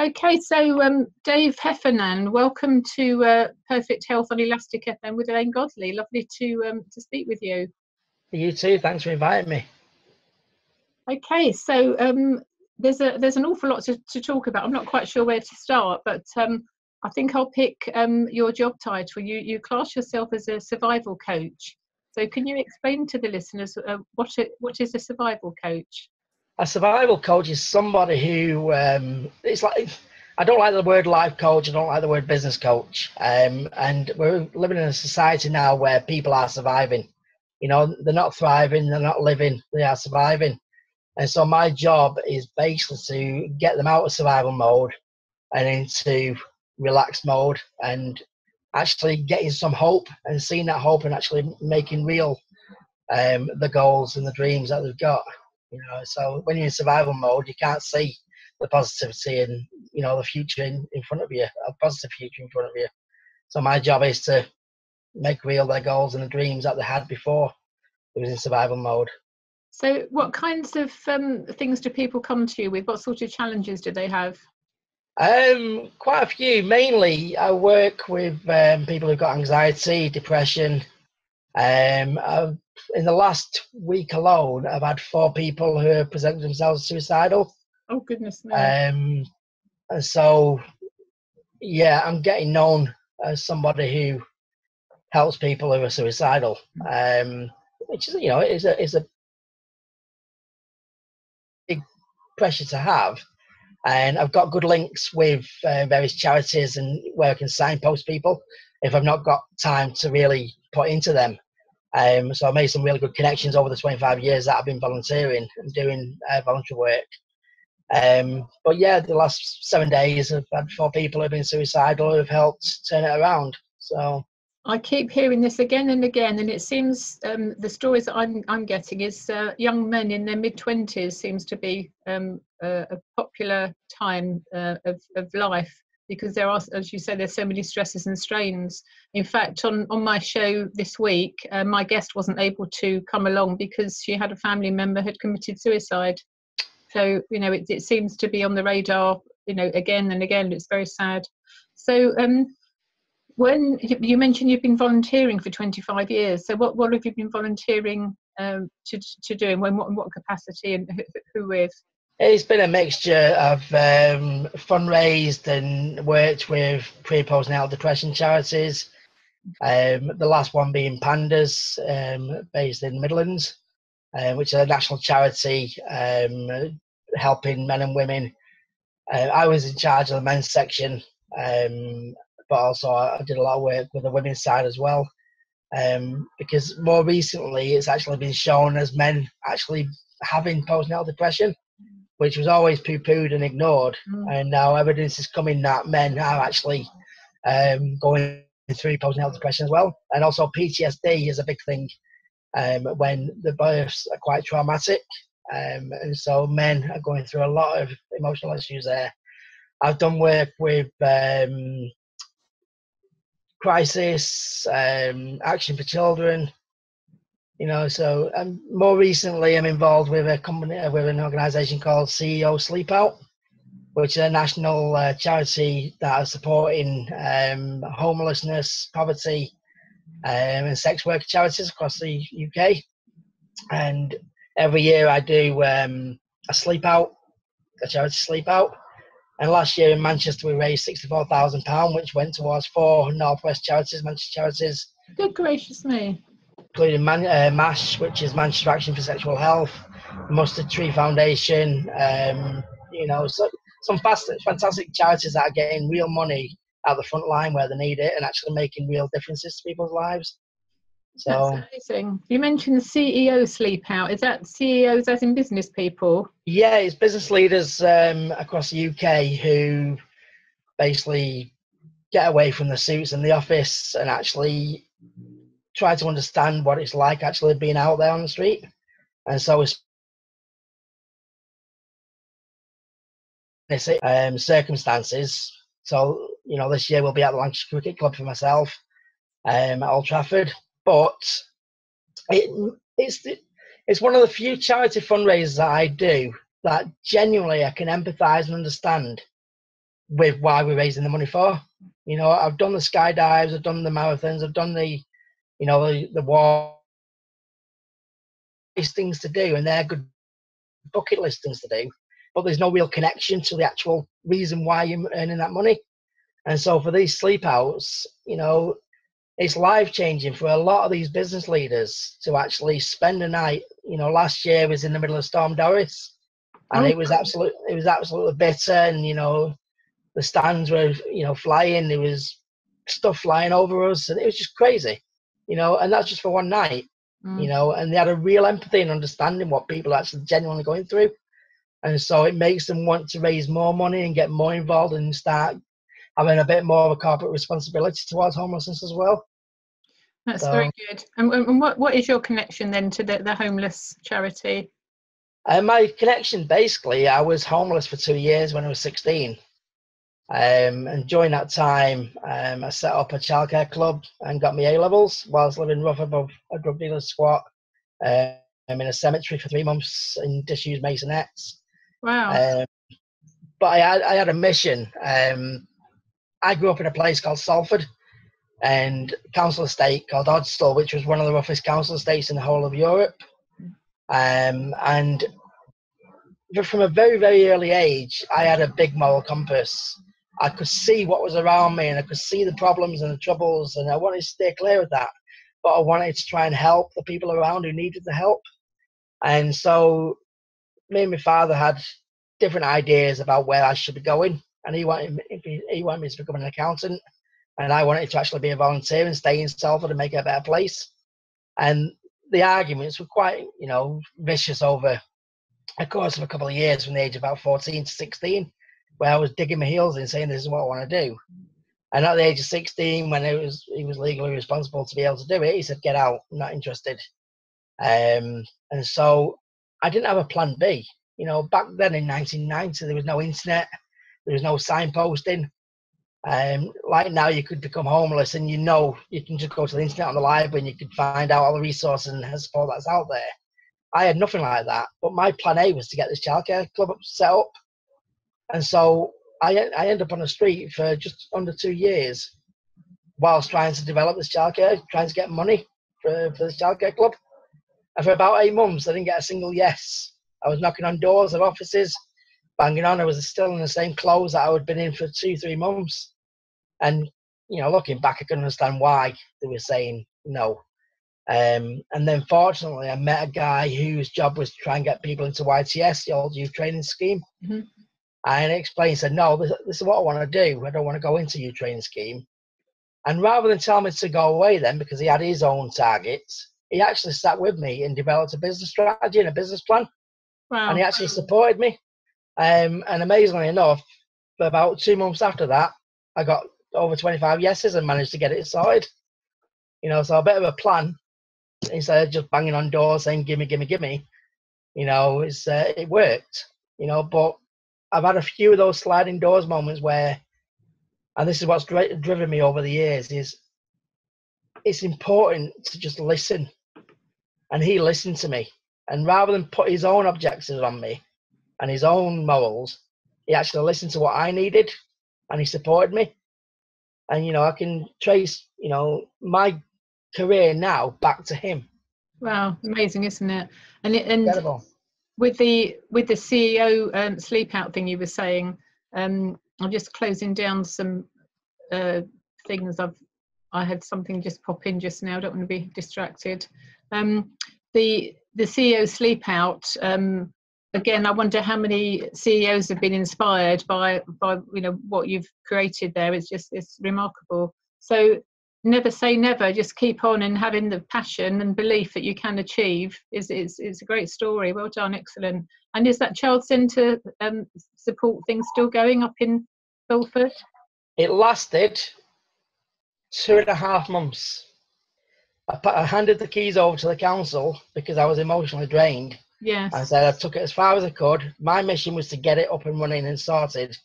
Okay, so um, Dave Heffernan, welcome to uh, Perfect Health on Elastic FM with Elaine Godley. Lovely to um, to speak with you. You too. Thanks for inviting me. Okay, so um, there's a there's an awful lot to, to talk about. I'm not quite sure where to start, but um, I think I'll pick um, your job title. You you class yourself as a survival coach. So can you explain to the listeners uh, what it, what is a survival coach? A survival coach is somebody who um, it's like I don't like the word life coach. I don't like the word business coach. Um, and we're living in a society now where people are surviving. You know, they're not thriving. They're not living. They are surviving. And so my job is basically to get them out of survival mode and into relaxed mode and actually getting some hope and seeing that hope and actually making real um, the goals and the dreams that they've got. You know, so when you're in survival mode, you can't see the positivity and you know the future in, in front of you, a positive future in front of you. So my job is to make real their goals and the dreams that they had before it was in survival mode. So, what kinds of um, things do people come to you with? What sort of challenges do they have? Um, quite a few. Mainly, I work with um, people who've got anxiety, depression. Um, in the last week alone, I've had four people who have presented themselves suicidal. Oh goodness me! Um, and so, yeah, I'm getting known as somebody who helps people who are suicidal. Um, which is, you know, is a is a big pressure to have. And I've got good links with uh, various charities and where I can signpost people if I've not got time to really put into them. Um, so I made some really good connections over the 25 years that I've been volunteering and doing uh, voluntary work. Um, but yeah, the last seven days I've had four people who've been suicidal who've helped turn it around. So I keep hearing this again and again, and it seems um, the stories that I'm I'm getting is uh, young men in their mid twenties seems to be um, a, a, popular time uh, of of life because there are, as you say, there's so many stresses and strains. In fact, on on my show this week, uh, my guest wasn't able to come along because she had a family member had committed suicide. So you know, it, it seems to be on the radar, you know, again and again. It's very sad. So um, when you mentioned you've been volunteering for 25 years, so what, what have you been volunteering um, to, to do and when, what, what capacity and who, who with? It's been a mixture of um, fundraised and worked with pre postnatal depression charities. Um, the last one being Pandas, um, based in the Midlands, uh, which is a national charity um, helping men and women. Uh, I was in charge of the men's section um, but also I did a lot of work with the women's side as well. Um, because more recently it's actually been shown as men actually having postnatal depression, which was always poo-pooed and ignored, mm. and now evidence is coming that men are actually um, going through postnatal depression as well, and also PTSD is a big thing um, when the births are quite traumatic, um, and so men are going through a lot of emotional issues there. I've done work with um, crisis, um, action for children. You know, so um, more recently, I'm involved with a company uh, with an organisation called CEO Sleep Out, which is a national uh, charity that is supporting um, homelessness, poverty, um, and sex worker charities across the UK. And every year, I do um, a sleep out, a charity sleep out and last year in Manchester, we raised £64,000, which went towards four Northwest charities, Manchester charities. Good gracious me. Including Man- uh, MASH, which is Manchester Action for Sexual Health, Mustard Tree Foundation, um, you know, so, some fast, fantastic charities that are getting real money at the front line where they need it and actually making real differences to people's lives. So, That's amazing. You mentioned the CEO sleep out. Is that CEOs as in business people? Yeah, it's business leaders um, across the UK who basically get away from the suits in the office and actually try to understand what it's like actually being out there on the street. And so it's um, circumstances. So, you know, this year we'll be at the Lancashire Cricket Club for myself um, at Old Trafford but it, it's the, it's one of the few charity fundraisers that I do that genuinely I can empathise and understand with why we're raising the money for. You know, I've done the skydives, I've done the marathons, I've done the, you know, the, the war. These things to do, and they're good bucket list things to do, but there's no real connection to the actual reason why you're earning that money. And so for these sleep outs, you know, it's life changing for a lot of these business leaders to actually spend a night. You know, last year was in the middle of Storm Doris, and oh, it was absolute. It was absolutely bitter, and you know, the stands were you know flying. There was stuff flying over us, and it was just crazy. You know, and that's just for one night. Mm. You know, and they had a real empathy and understanding what people are actually genuinely going through, and so it makes them want to raise more money and get more involved and start having a bit more of a corporate responsibility towards homelessness as well. That's so, very good. And, and, what, what is your connection then to the, the homeless charity? Uh, my connection basically, I was homeless for two years when I was 16. Um, and during that time, um, I set up a childcare club and got my A levels whilst living rough above a drug dealer's squat. Uh, I'm in a cemetery for three months in disused maisonettes. Wow. Um, but I had, I had a mission. Um, I grew up in a place called Salford and council estate called Ordsall, which was one of the roughest council estates in the whole of Europe. Um, and from a very, very early age, I had a big moral compass. I could see what was around me and I could see the problems and the troubles, and I wanted to stay clear of that. But I wanted to try and help the people around who needed the help. And so, me and my father had different ideas about where I should be going and he wanted he, he wanted me to become an accountant, and I wanted to actually be a volunteer and stay in Salford and make it a better place. And the arguments were quite, you know, vicious over a course of a couple of years from the age of about 14 to 16, where I was digging my heels in saying this is what I want to do. And at the age of 16, when it was he was legally responsible to be able to do it, he said, "Get out, I'm not interested." Um, and so I didn't have a plan B. You know, back then in 1990, there was no internet. There was no signposting. Um, like now, you could become homeless, and you know you can just go to the internet on the library and you could find out all the resources and support that's out there. I had nothing like that, but my plan A was to get this childcare club set up, and so I I ended up on the street for just under two years, whilst trying to develop this childcare, trying to get money for for this childcare club. And for about eight months, I didn't get a single yes. I was knocking on doors of offices, banging on. I was still in the same clothes that I had been in for two, three months. And, you know, looking back, I can understand why they were saying no. Um, and then fortunately, I met a guy whose job was to try and get people into YTS, the old youth training scheme. Mm-hmm. And he explained, said, no, this, this is what I want to do. I don't want to go into youth training scheme. And rather than tell me to go away then, because he had his own targets, he actually sat with me and developed a business strategy and a business plan. Wow. And he actually supported me. Um, and amazingly enough, about two months after that, I got over 25 yeses and managed to get it sorted. You know, so a bit of a plan instead of just banging on doors saying "gimme, gimme, gimme." You know, it's uh, it worked. You know, but I've had a few of those sliding doors moments where, and this is what's dri- driven me over the years, is it's important to just listen. And he listened to me, and rather than put his own objectives on me, and his own morals, he actually listened to what I needed and he supported me. And, you know, I can trace, you know, my career now back to him. Wow, amazing, isn't it? And it, and Incredible. With the with the CEO um, sleep out thing you were saying, um, I'm just closing down some uh, things. I've I had something just pop in just now. I don't want to be distracted. Um, the the CEO sleep out. Um, again, I wonder how many CEOs have been inspired by by you know what you've created there. It's just it's remarkable. So never say never. Just keep on and having the passion and belief that you can achieve is is is a great story. Well done, excellent. And is that child centre um, support thing still going up in Salford? It lasted two and a half months. I, I handed the keys over to the council because I was emotionally drained Yes. I said I took it as far as I could. My mission was to get it up and running and sorted.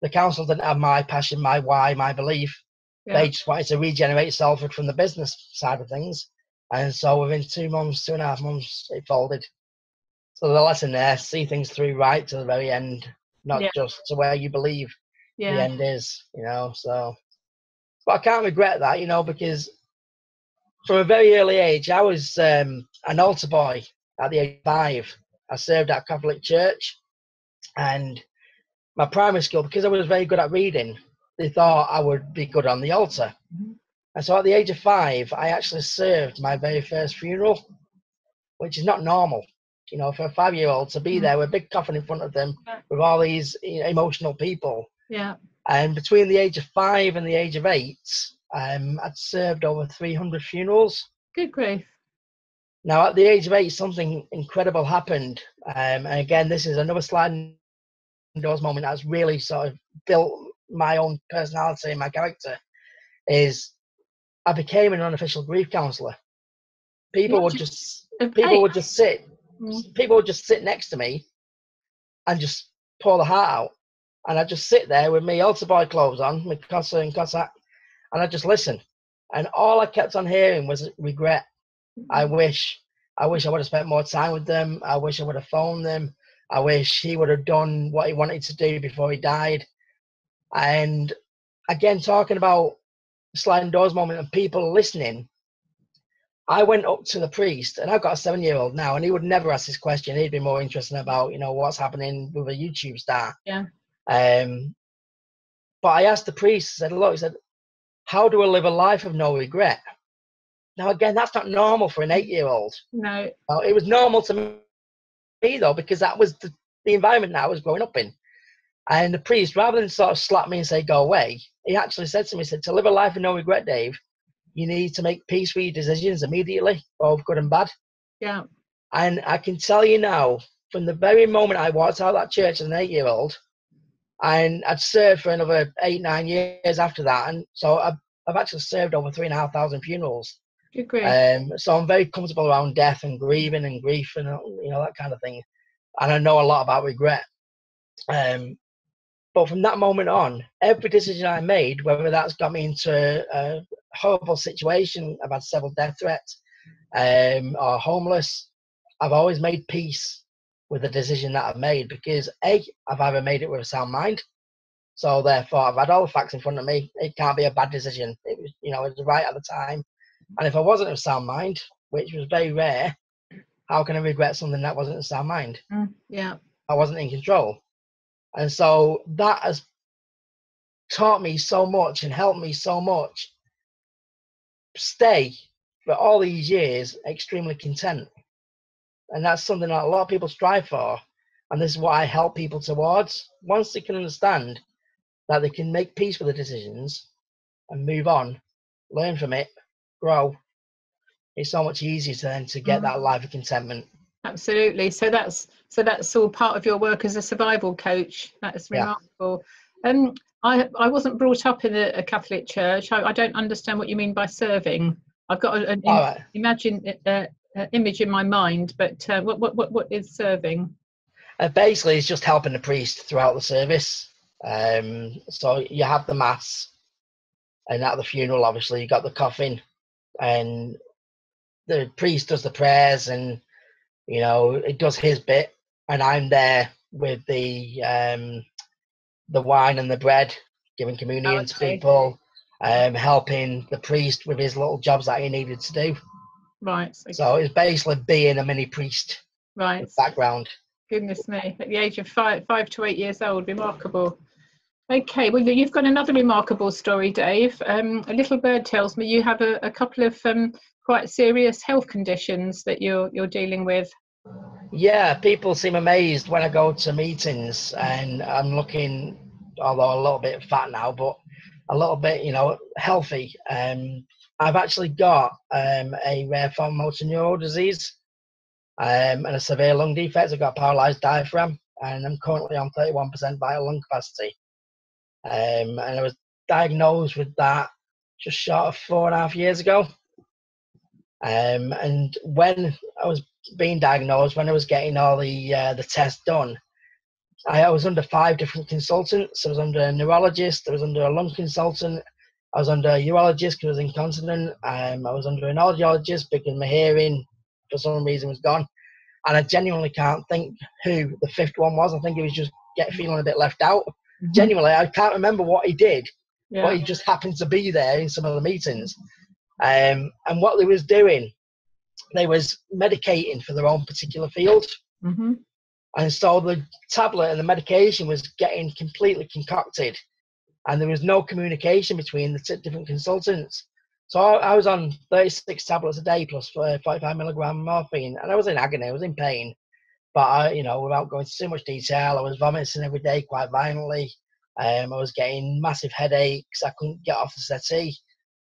The council didn't have my passion, my why, my belief. Yeah. They just wanted to regenerate Salford from the business side of things. And so within two months, two and a half months, it folded. So the lesson there, see things through right to the very end, not yeah. just to where you believe. Yeah. the end is, you know. So, but I can't regret that, you know, because from a very early age, I was um, an altar boy at the age of five. I served at a Catholic church, and my primary school, because I was very good at reading, they thought I would be good on the altar. Mhm. And so at the age of five, I actually served my very first funeral, which is not normal. You know, for a five year old to be Mhm. there with a big coffin in front of them Yeah. with all these you know, emotional people. Yeah. And between the age of five and the age of eight, um, I'd served over 300 funerals. Good grief. Now, at the age of eight, something incredible happened. Um, and again, this is another sliding doors moment that's really sort of built my own personality and my character. Is I became an unofficial grief counsellor. People would just people would just sit Mm. people would just sit next to me and just pour the heart out. And I'd just sit there with my altar boy clothes on, my Kosa and cassock, and I'd just listen. And all I kept on hearing was regret. I wish, I wish I would have spent more time with them. I wish I would have phoned them. I wish he would have done what he wanted to do before he died. And again, talking about sliding doors moment and people listening, I went up to the priest, and I've got a seven-year-old now, and he would never ask this question. He'd be more interested about, you know, what's happening with a YouTube star. Yeah. Um, but I asked the priest. I said, "Look," he said, "How do I live a life of no regret?" Now, again, that's not normal for an eight-year-old. No. Well, it was normal to me though, because that was the, the environment that I was growing up in. And the priest, rather than sort of slap me and say, "Go away," he actually said to me, "He said to live a life of no regret, Dave." You need to make peace with your decisions immediately, both good and bad. Yeah. And I can tell you now, from the very moment I walked out of that church as an eight year old, and I'd served for another eight, nine years after that. And so I've, I've actually served over three and a half thousand funerals. Good grief. Um, so I'm very comfortable around death and grieving and grief and, you know, that kind of thing. And I know a lot about regret. Um, but from that moment on, every decision I made, whether that's got me into a horrible situation, I've had several death threats, um, or homeless, I've always made peace with the decision that I've made because A, I've either made it with a sound mind. So therefore, I've had all the facts in front of me. It can't be a bad decision. It was, you know, it was right at the time. And if I wasn't of sound mind, which was very rare, how can I regret something that wasn't a sound mind? Mm, yeah. I wasn't in control. And so that has taught me so much and helped me so much stay for all these years extremely content. And that's something that a lot of people strive for. And this is what I help people towards. Once they can understand that they can make peace with the decisions and move on, learn from it, grow, it's so much easier to then to get Mm. that life of contentment. Absolutely. So that's so that's all part of your work as a survival coach. That's remarkable. Yeah. remarkable. Um, I I wasn't brought up in a, a Catholic church. I, I don't understand what you mean by serving. I've got an im- imagine uh, uh, image in my mind, but uh, what what what what is serving? Uh, basically, it's just helping the priest throughout the service. Um, so you have the mass, and at the funeral, obviously, you got the coffin, and the priest does the prayers, and you know, it does his bit, and I'm there with the um, the wine and the bread, giving communion to people, um, helping the priest with his little jobs that he needed to do. Right. So, So it's basically being a mini priest right. background. Goodness me. At the age of five five to eight years old, remarkable. Okay, well, you've got another remarkable story, Dave. Um, a little bird tells me you have a, a couple of um, quite serious health conditions that you're you're dealing with. Yeah, people seem amazed when I go to meetings and I'm looking, although a little bit fat now, but a little bit, you know, healthy. Um, I've actually got um, a rare form of motor neurone disease um, and a severe lung defect. I've got a paralyzed diaphragm and I'm currently on 31% vital lung capacity. Um, and I was diagnosed with that just short of four and a half years ago. Um, and when I was being diagnosed, when I was getting all the uh, the tests done, I, I was under five different consultants. I was under a neurologist, I was under a lung consultant, I was under a urologist because I was incontinent, um, I was under an audiologist because my hearing for some reason was gone. And I genuinely can't think who the fifth one was. I think it was just get feeling a bit left out. Mhm. Genuinely, I can't remember what he did, Yeah. but he just happened to be there in some of the meetings. Um, and what they was doing, they was medicating for their own particular field. hmm And so the tablet and the medication was getting completely concocted, and there was no communication between the t- different consultants. So I, I was on 36 tablets a day plus uh, 45 milligram morphine, and I was in agony, I was in pain. But I, you know, without going into too much detail, I was vomiting every day quite violently. Um, I was getting massive headaches. I couldn't get off the settee.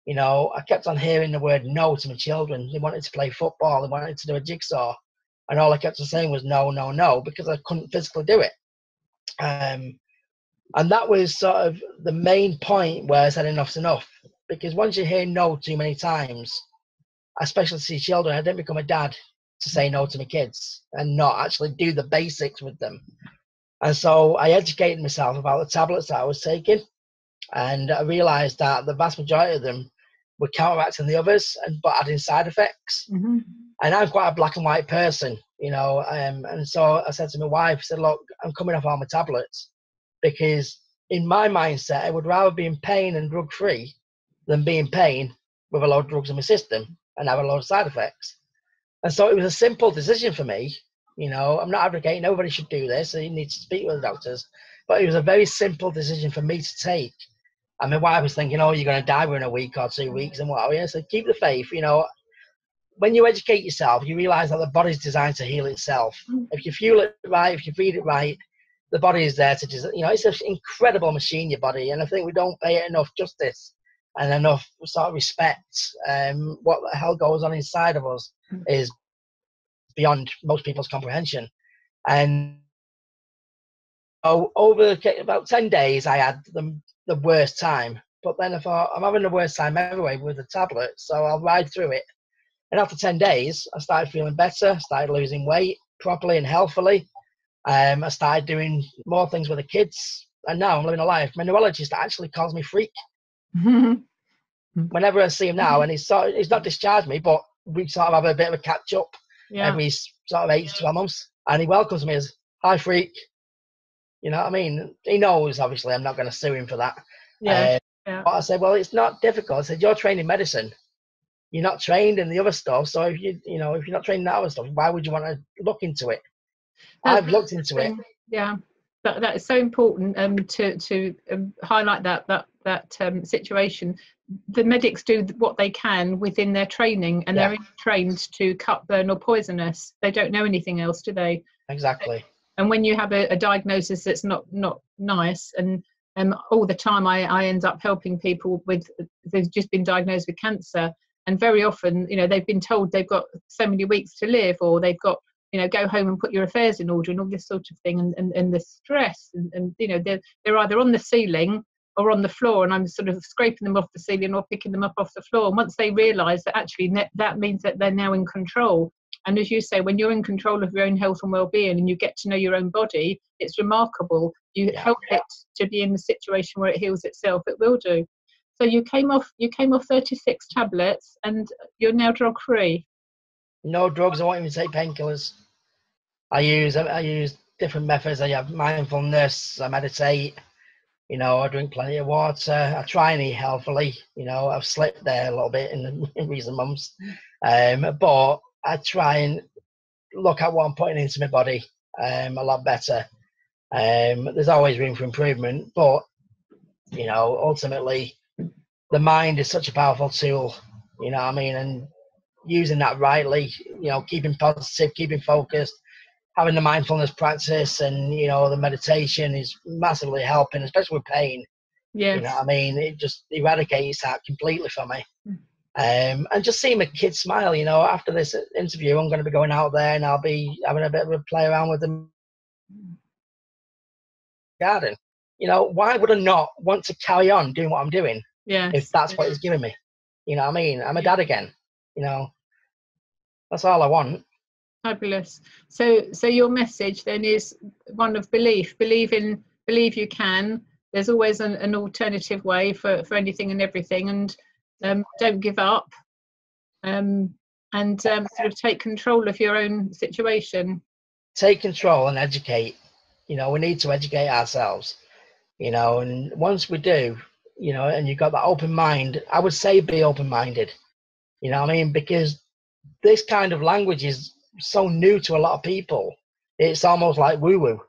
You know, I kept on hearing the word no to my children. They wanted to play football. They wanted to do a jigsaw and all I kept on saying was no, no, no, because I couldn't physically do it. Um, and that was sort of the main point where I said enough's enough. Because once you hear no too many times, especially to see children, I didn't become a dad to say no to my kids and not actually do the basics with them. And so I educated myself about the tablets that I was taking, and I realised that the vast majority of them were counteracting the others and but adding side effects hmm and I'm quite a black and white person, you know. Um, and so I said to my wife, I said, "Look, I'm coming off all my tablets because in my mindset, I would rather be in pain and drug free than be in pain with a lot of drugs in my system and have a lot of side effects." And so it was a simple decision for me. You know, I'm not advocating nobody should do this. So you need to speak with the doctors, but it was a very simple decision for me to take. And my wife was thinking, "Oh, you're going to die within a week or two weeks," and what? have you. I said, "Keep the faith." You know, when you educate yourself, you realize that the body's designed to heal itself. Mm. If you fuel it right, if you feed it right, the body is there to just, you know, it's an incredible machine, your body. And I think we don't pay it enough justice and enough sort of respect. Um, what the hell goes on inside of us Mm. is beyond most people's comprehension. And over about 10 days, I had the, the worst time. But then I thought, I'm having the worst time anyway with the tablet, so I'll ride through it. And after 10 days, I started feeling better, started losing weight properly and healthily. Um, I started doing more things with the kids. And now I'm living a life. My neurologist actually calls me freak. Whenever I see him now, and he's, sort of, he's not discharged me, but we sort of have a bit of a catch up yeah. every sort of eight to 12 months. And he welcomes me as, hi, freak. You know what I mean? He knows, obviously, I'm not going to sue him for that. yeah. Uh, yeah. but I said, well, it's not difficult. I said, you're trained in medicine. You're not trained in the other stuff. So if you, you know, if you're not trained in that other stuff, why would you want to look into it? That's I've looked into it. Yeah, But that is so important um, to to um, highlight that that that um, situation. The medics do what they can within their training, and Yeah. they're trained to cut, burn, or poison us. They don't know anything else, do they? Exactly. And when you have a, a diagnosis that's not not nice, and um, all the time I, I end up helping people with they've just been diagnosed with cancer, and very often you know they've been told they've got so many weeks to live, or they've got you know go home and put your affairs in order and all this sort of thing, and and, and the stress, and, and you know they're they're either on the ceiling or on the floor, and I'm sort of scraping them off the ceiling or picking them up off the floor. And once they realise that actually that means that they're now in control, and as you say, when you're in control of your own health and well-being, and you get to know your own body, it's remarkable. You Yeah. help it to be in the situation where it heals itself. It will do. So you came off. You came off 36 tablets, and you're now drug-free. No drugs. I won't even take painkillers. I use I use different methods. I have mindfulness. I meditate. You know, I drink plenty of water. I try and eat healthily. You know, I've slipped there a little bit in, the, in recent months, um, but I try and look at what I'm putting into my body um, a lot better. Um, there's always room for improvement, but you know, ultimately, the mind is such a powerful tool. You know what I mean? And using that rightly, you know, keeping positive, keeping focused, having the mindfulness practice, and you know, the meditation is massively helping, especially with pain. Yes. You know what I mean? It just eradicates that completely for me. Um, and just seeing my kids smile, you know, after this interview, I'm going to be going out there and I'll be having a bit of a play around with them garden. You know, why would I not want to carry on doing what I'm doing Yeah. if that's what it's giving me? You know what I mean? I'm a dad again. You know, that's all I want. Fabulous. So, so your message then is one of belief. Believe in, believe you can. There's always an, an alternative way for for anything and everything, and um, don't give up. Um, and um, sort of take control of your own situation. Take control and educate. You know, we need to educate ourselves. you know. And once we do, you know, and you've got that open mind, I would say be open minded, you know what I mean? Because this kind of language is so new to a lot of people. It's almost like woo woo.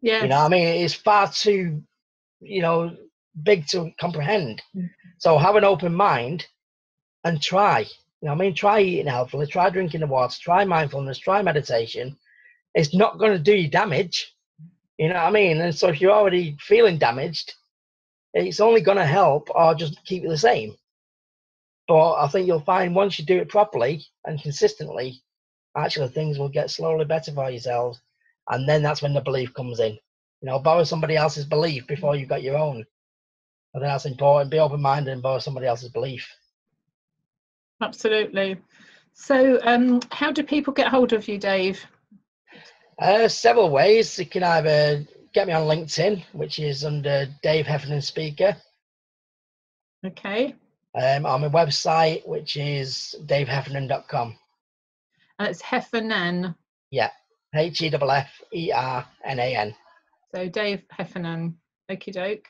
Yeah. You know what I mean? It's far too, you know, big to comprehend. Mm. So have an open mind and try. You know what I mean? Try eating healthfully, try drinking the water, try mindfulness, try meditation. It's not going to do you damage. You know what I mean? And so if you're already feeling damaged, it's only going to help or just keep it the same. But I think you'll find once you do it properly and consistently, actually things will get slowly better for yourselves. And then that's when the belief comes in. You know, borrow somebody else's belief before you've got your own. I think that's important. Be open minded and borrow somebody else's belief. Absolutely. So, um, how do people get hold of you, Dave? Uh, several ways. You can either get me on LinkedIn, which is under Dave Heffernan Speaker. Okay. Um, on my website, which is daveheffernan.com. And it's Heffernan. Yeah, H E F F E R N A N. So Dave Heffernan. Okie doke.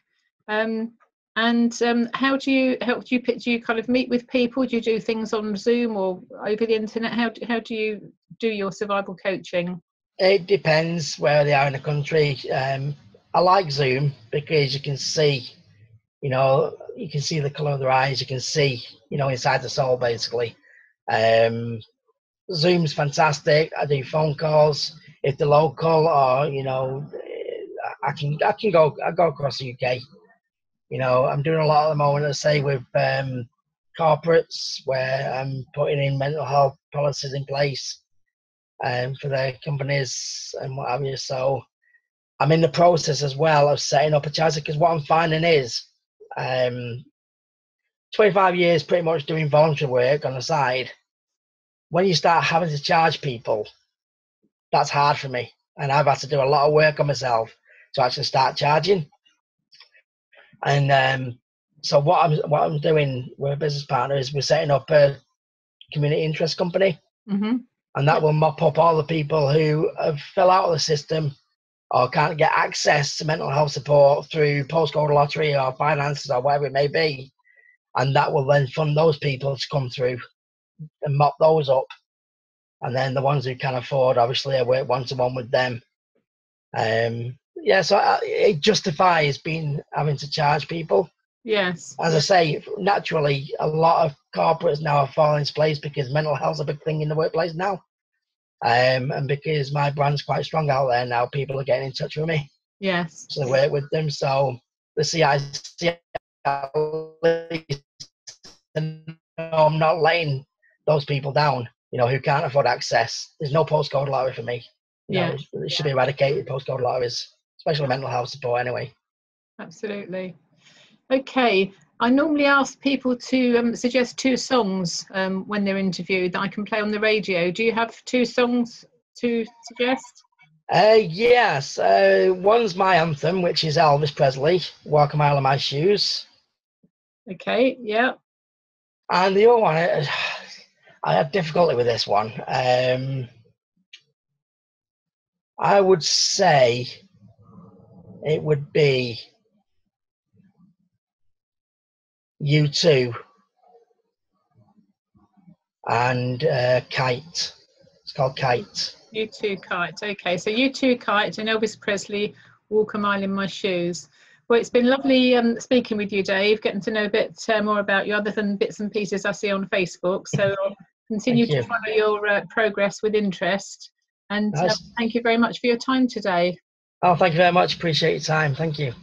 Um, and um, how do you how do you do you kind of meet with people? Do you do things on Zoom or over the internet? How do, how do you do your survival coaching? It depends where they are in the country. Um, I like Zoom because you can see, you know, you can see the color of their eyes. You can see, you know, inside the soul basically. Um, Zoom's fantastic. I do phone calls if they're local, or you know, I can I can go I go across the UK. You know, I'm doing a lot at the moment. I say with um, corporates where I'm putting in mental health policies in place um, for their companies and what have you. So I'm in the process as well of setting up a charity because what I'm finding is um, 25 years pretty much doing voluntary work on the side. When you start having to charge people, that's hard for me. And I've had to do a lot of work on myself to actually start charging. And um, so what I'm what I'm doing with a business partner is we're setting up a community interest company, Mm-hmm. and that will mop up all the people who have fell out of the system or can't get access to mental health support through postcode lottery or finances or whatever it may be, and that will then fund those people to come through and mop those up. And then the ones who can afford, obviously, I work one to one with them. Um, yeah, so I, it justifies being having to charge people. Yes. As I say, naturally, a lot of corporates now are falling into place because mental health's a big thing in the workplace now. Um, and because my brand's quite strong out there now, people are getting in touch with me Yes. to work with them. So the CIC, I'm not letting those people down, you know, who can't afford access. There's no postcode lottery for me. You know, Yeah. it should be eradicated, postcode lotteries, especially mental health support anyway. Absolutely. Okay. I normally ask people to um, suggest two songs um, when they're interviewed that I can play on the radio. Do you have two songs to suggest? Uh, yes, uh, one's my anthem, which is Elvis Presley, Walk a Mile in My Shoes. Okay. Yeah. And the other one, uh, I had difficulty with this one. Um, I would say it would be U2 and uh, Kite. It's called Kite. U2 kite. Okay, so U2 kite and Elvis Presley, Walk a Mile in My Shoes. Well, it's been lovely um, speaking with you, Dave, getting to know a bit uh, more about you, other than bits and pieces I see on Facebook. So I'll continue to follow your uh, progress with interest. And uh, thank you very much for your time today. Oh, thank you very much. Appreciate your time. Thank you.